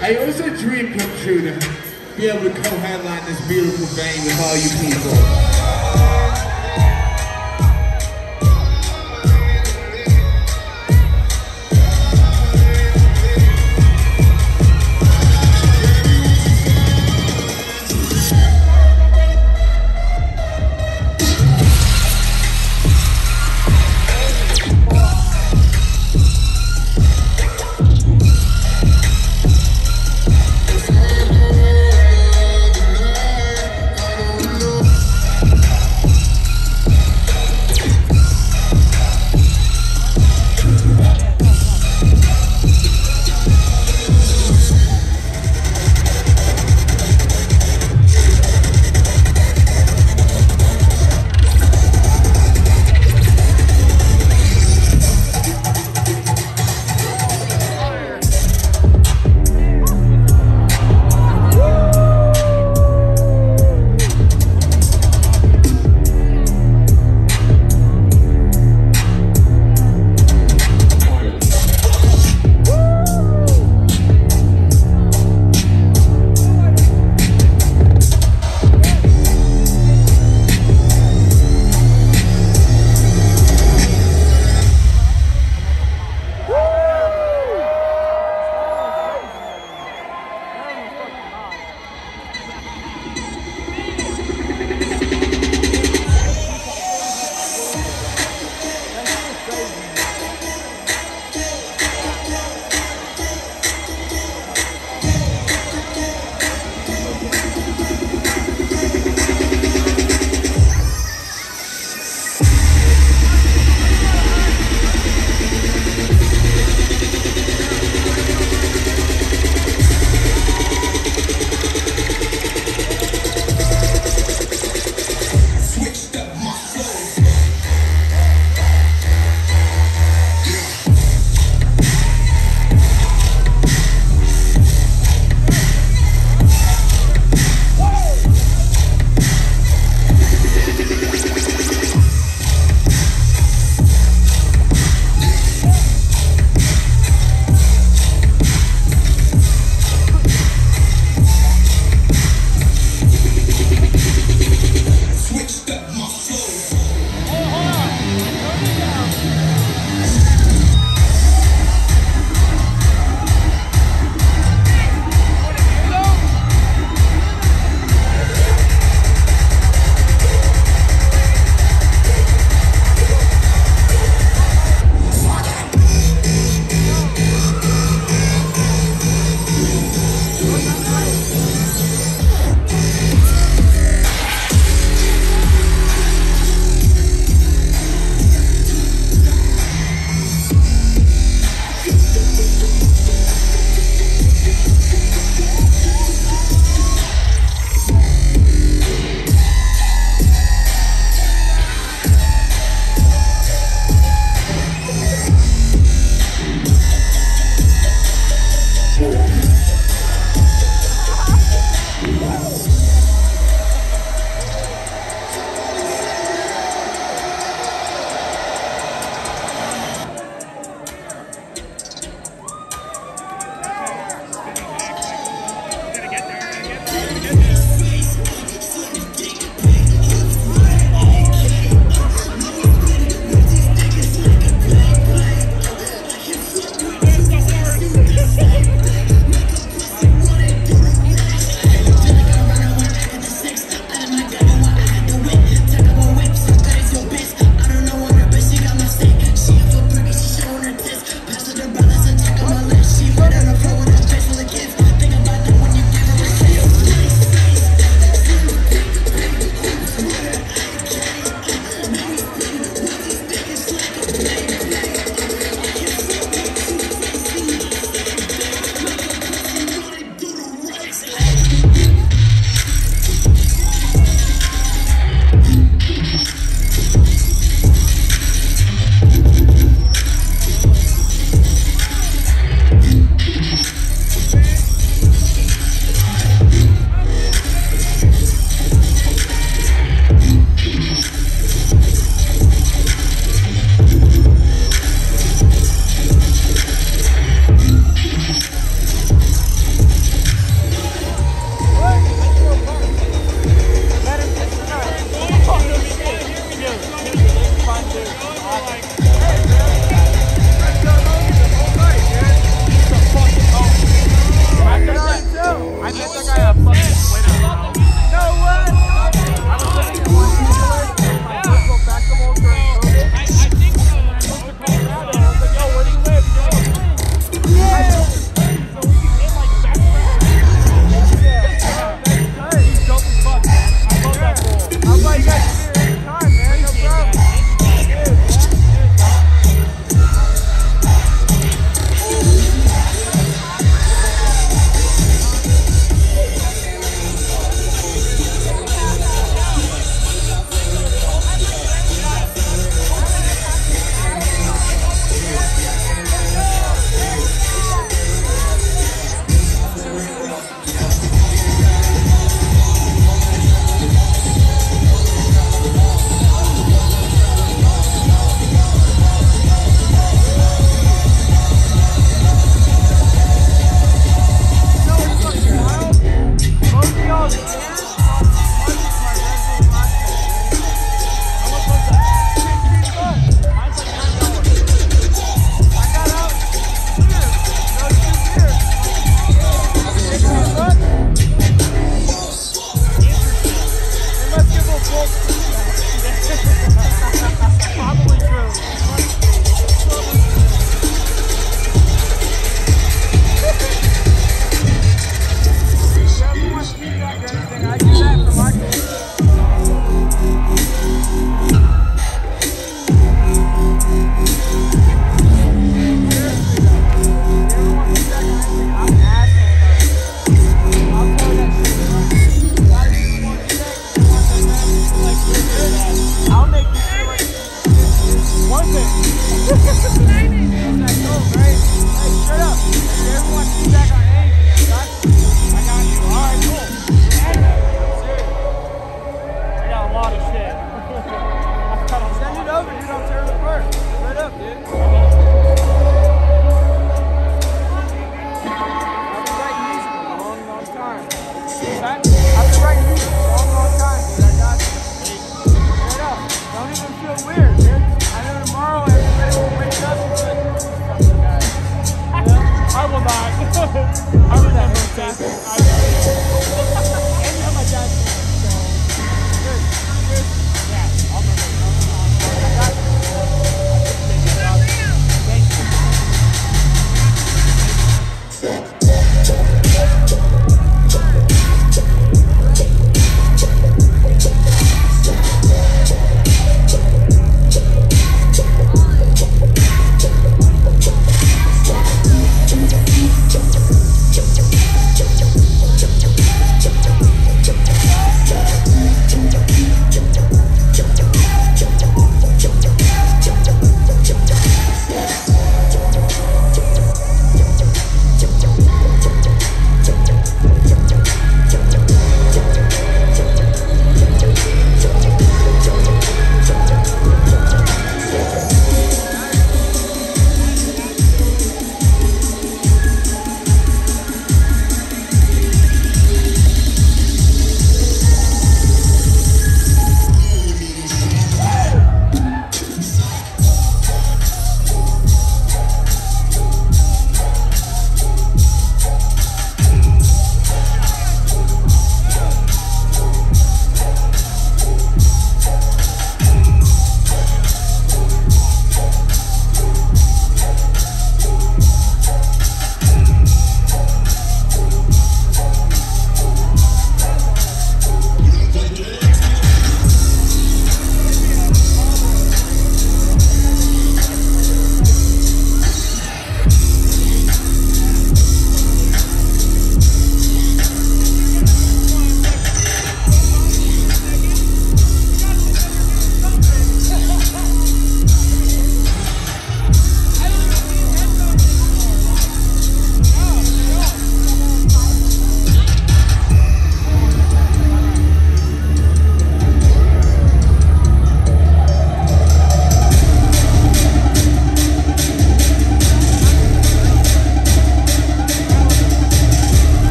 Hey, it a dream come true to be able to co-headline this beautiful thing with all you people.